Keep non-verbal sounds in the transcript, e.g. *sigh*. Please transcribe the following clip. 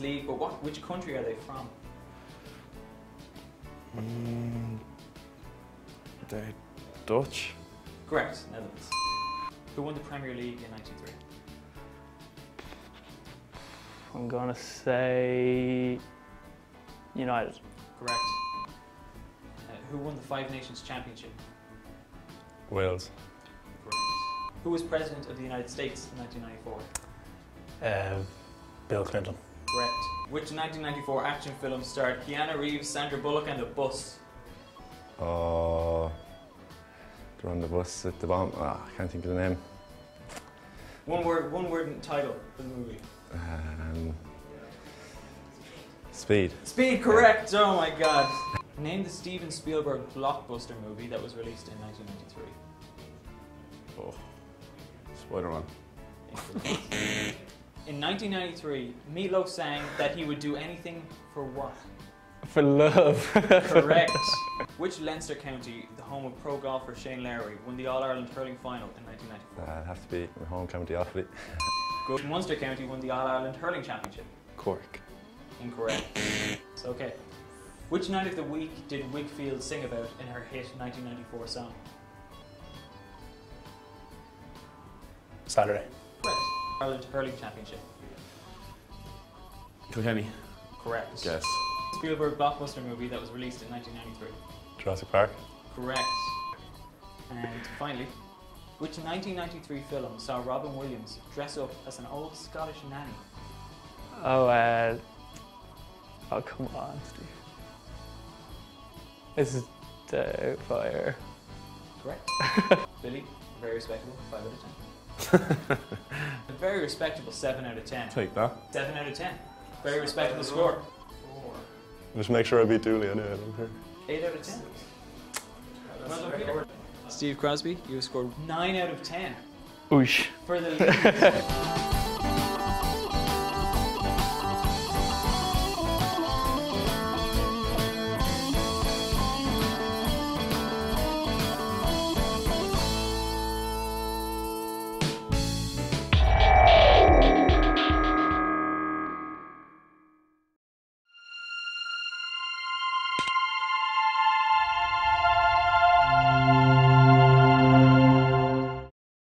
Champions League, but what, which country are they from? Mm, they're Dutch. Correct, Netherlands. Who won the Premier League in 93? I'm gonna say United. Correct. Uh, who won the Five Nations Championship? Wales. Correct. Who was President of the United States in 1994? Uh, Bill Clinton. Correct. Which 1994 action film starred Keanu Reeves, Sandra Bullock, and a bus? Oh, they're on the bus at the bomb. Ah, I can't think of the name. One word, one word title for the movie. Um, speed. Speed, correct. Oh my god. Name the Steven Spielberg blockbuster movie that was released in 1993. Oh, Spider-Man. *laughs* In 1993, Meatloaf sang that he would do anything for what? For love. *laughs* Correct. Which Leinster county, the home of pro golfer Shane Lowry, won the All Ireland hurling final in 1994? Uh, it'd have to be my home county Offaly. Which Munster county won the All Ireland hurling championship? Cork. Incorrect. It's okay. Which night of the week did Whigfield sing about in her hit 1994 song? Saturday. Correct. Ireland hurling championship. Kilkenny. Correct. Guess. Spielberg blockbuster movie that was released in 1993. Jurassic Park. Correct. And finally, which 1993 film saw Robin Williams dress up as an old Scottish nanny? Oh, uh, oh come on, Steve. This is Doubtfire. Correct. *laughs* Billy, very respectable, 5 out of 10. A *laughs* very respectable 7 out of 10. Take that. 7 out of 10. Very respectable score. Just make sure I beat Dooley anyway. I don't care. 8 out of 10. Well done, Steve Crosby, you scored 9 out of 10 Oosh. for the lead. *laughs*